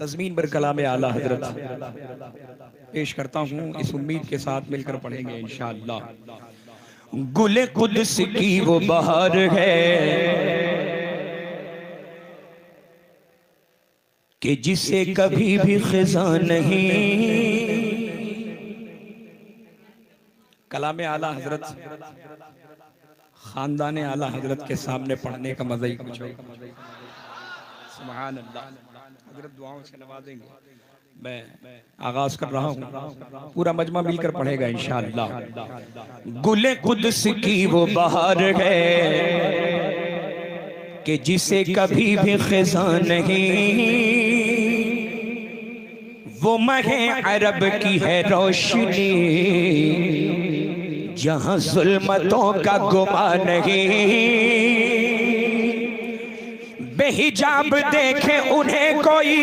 तजमीन बर कलाम आला हज़रत। पेश करता हूँ, इस उम्मीद के साथ मिलकर पढ़ेंगे इंशाअल्लाह। गुले कुदस की वो बहार है कि जिसे कभी भी खिजा नहीं। कलाम आला हज़रत, खानदान आला हज़रत के सामने पढ़ने का मज़ा ही कुछ है सुभान अल्लाह। हज़रत दुआओं से नवाजेंगे मैं आगाज़ कर रहा हूँ। पूरा मजमा मिलकर पढ़ेगा इंशाअल्लाह। गुले कुदस की वो बहार है कि जिसे कभी भी खिजा नहीं। वो महे अरब की है रोशनी, जहाँ जुल्मतों का गुमा नहीं। बेहिजाब देखे उन्हें कोई।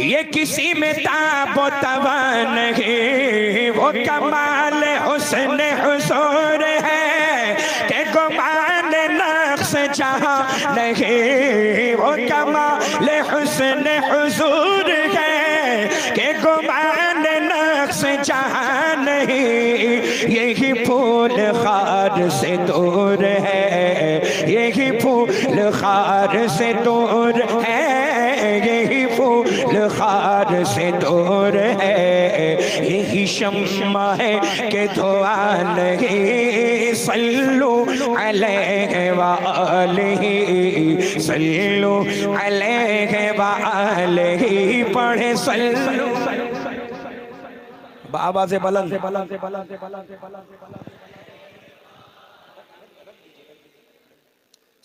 ये किसी में ताबो तवा नहीं। वो कमाल हुस्न हुसूर है। के गुमान नक्श जहाँ नहीं। वो कमाल हुस्न हुजूर है। के गुमान नक्श जहाँ नहीं। यही फूल खार से दूर है। यही फूल खार से दूर है, यही फूल खार से दूर है। यही शम्मा है कि धुआ नहीं, सल्लू अलैहि व आलिहि, सल्लू अलैहि व पढ़े सल्लू। बाबा से बुलंद से बुलंद से बुलंद से बुलंद से बुलंद।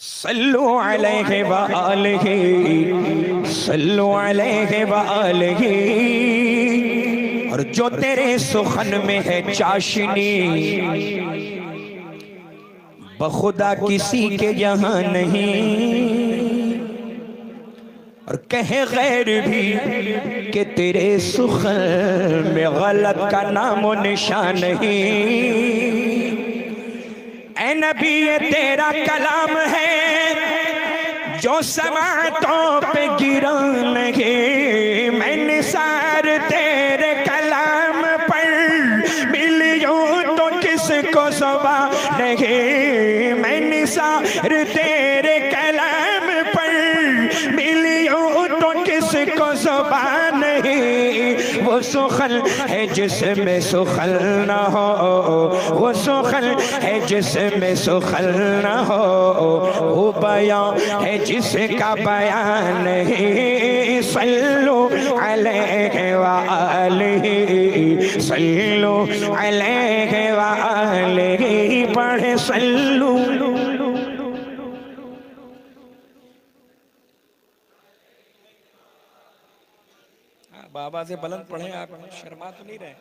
सल्लु अलैहि व आलिहि, सल्लु अलैहि व आलिहि। और जो तेरे सुखन में है चाशनी, बखुदा किसी के यहाँ नहीं। और कहे गैर भी कि तेरे सुखन में गलत का नाम निशान नहीं। ए नबी, ये तेरा कलाम है। जो समातों पे गिरा नहीं मैं निसार तेरे कलाम पर मिलियों तो किसको सवा नहीं मैं निसार तेरे कलाम पर मिलियों तो किसको सवा नहीं। वो सुखल है जिसमें सुखल न हो। वो सुखल है जिसमें सुखल न हो। वो बयान, है जिसका बयान नहीं। सल्लु अलैहि सल्लु अलैहि पढ़े सल्लु। बाबा से बुलंद पढ़े आप शर्मा तो नहीं रहे।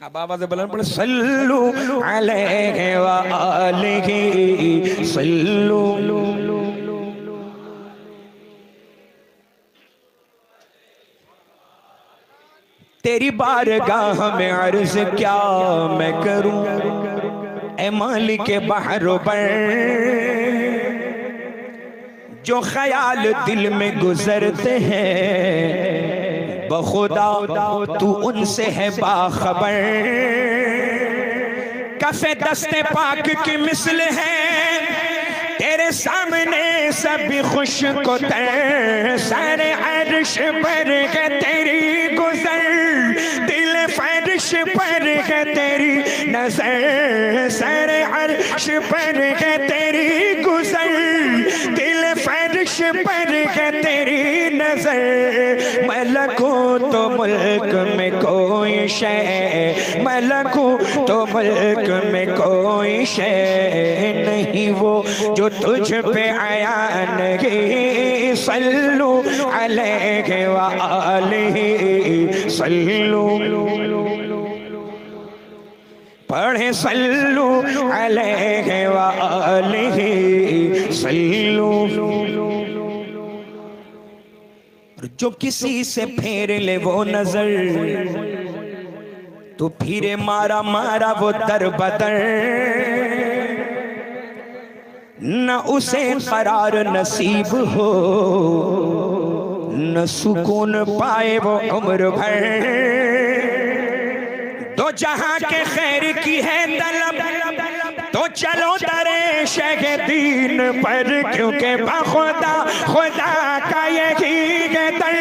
हाँ बाबा से बुलंद पढ़े सल्लू अलैहि व आलिहि सल्लु। तेरी बारगाह में अर्ज़ क्या मैं करूँ? ए मालिक बाहर पर जो ख्याल दिल में गुजरते हैं बखुदा तू उनसे है बाखबर। कफे दस्ते पाक की मिसल है। तेरे सामने सभी खुश को तर सारे अर्श पर है तेरी गुजर। दिल फर्श पर है तेरी नज़र। सारे अर्श पर है तेरी पर है तेरी नज़र मलको तो मुल्क में कोई शय मलको तो मुल्क में कोई शय नहीं वो जो तुझ पे आया नहीं सल्लु अलैहि व आलिहि सल्लु पढ़े सल्लु अलैहि व आलिहि सल्लु जो किसी से फेर ले वो नज़र। तो फिरे मारा मारा वो दर बदर। न उसे करार नसीब हो न सुकून पाए वो उम्र भर। दो जहाँ के खैर की है तलब। तो चलो दरे शेख दीन पर क्योंकि बखुदा खुदा का यही दर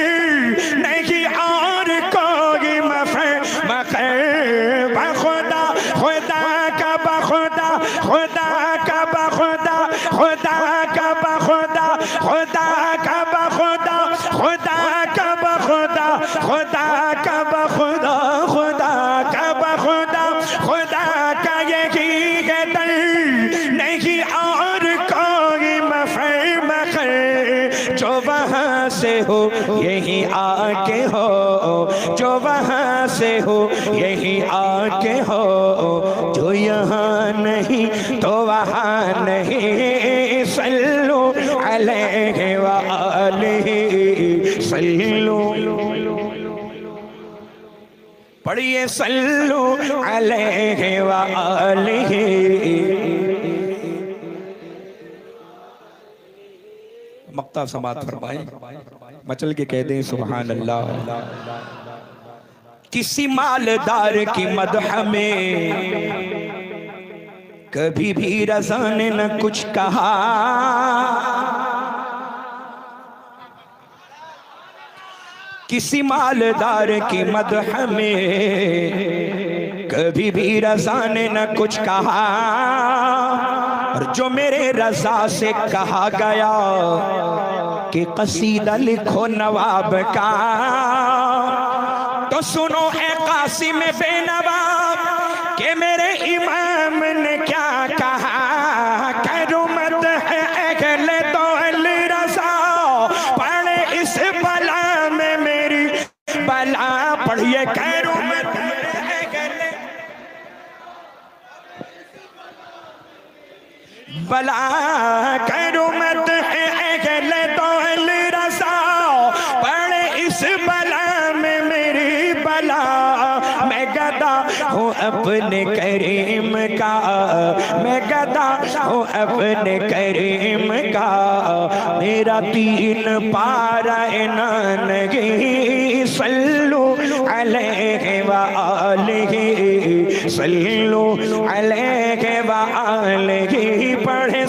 नहीं और कोई मफर मखर बखुदा खुदा का बखुदा खुदा का बखुदा खुदा हो, यही आके हो, जो वहाँ से हो, यही आके हो, जो यहाँ नहीं तो वहाँ नहीं। सल्लू अलैहि व आलिहि सल्लू। पढ़िए सल्लू अलैहि व आलिहि। मक्ता समात फरमाए। मचल के कह दें सुबहान अल्लाह किसी मालदार की मदह में कभी भी रजा ने न कुछ कहा। किसी मालदार की मदह में कभी भी रजा ने न कुछ कहा। और जो मेरे रजा से कहा गया कि कसीदा लिखो नवाब का तो सुनो ए कासिम बेनवाब, के मेरे इमाम ने बला करो मत अगले तो रजा पढ़े इस बला में मेरी बला। मैं गदा हूँ अपने करीम का। मैं गदा हूँ अपने करीम का। मेरा तीन पारा नगी सल्लू अलैहि सल्लू अलैहि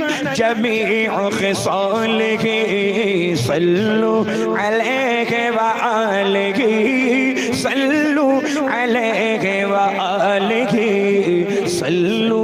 हसनत जमी खसाल की सल्लु अलैहि व आलिहि सल्लु अलैहि व आलिहि सल्लु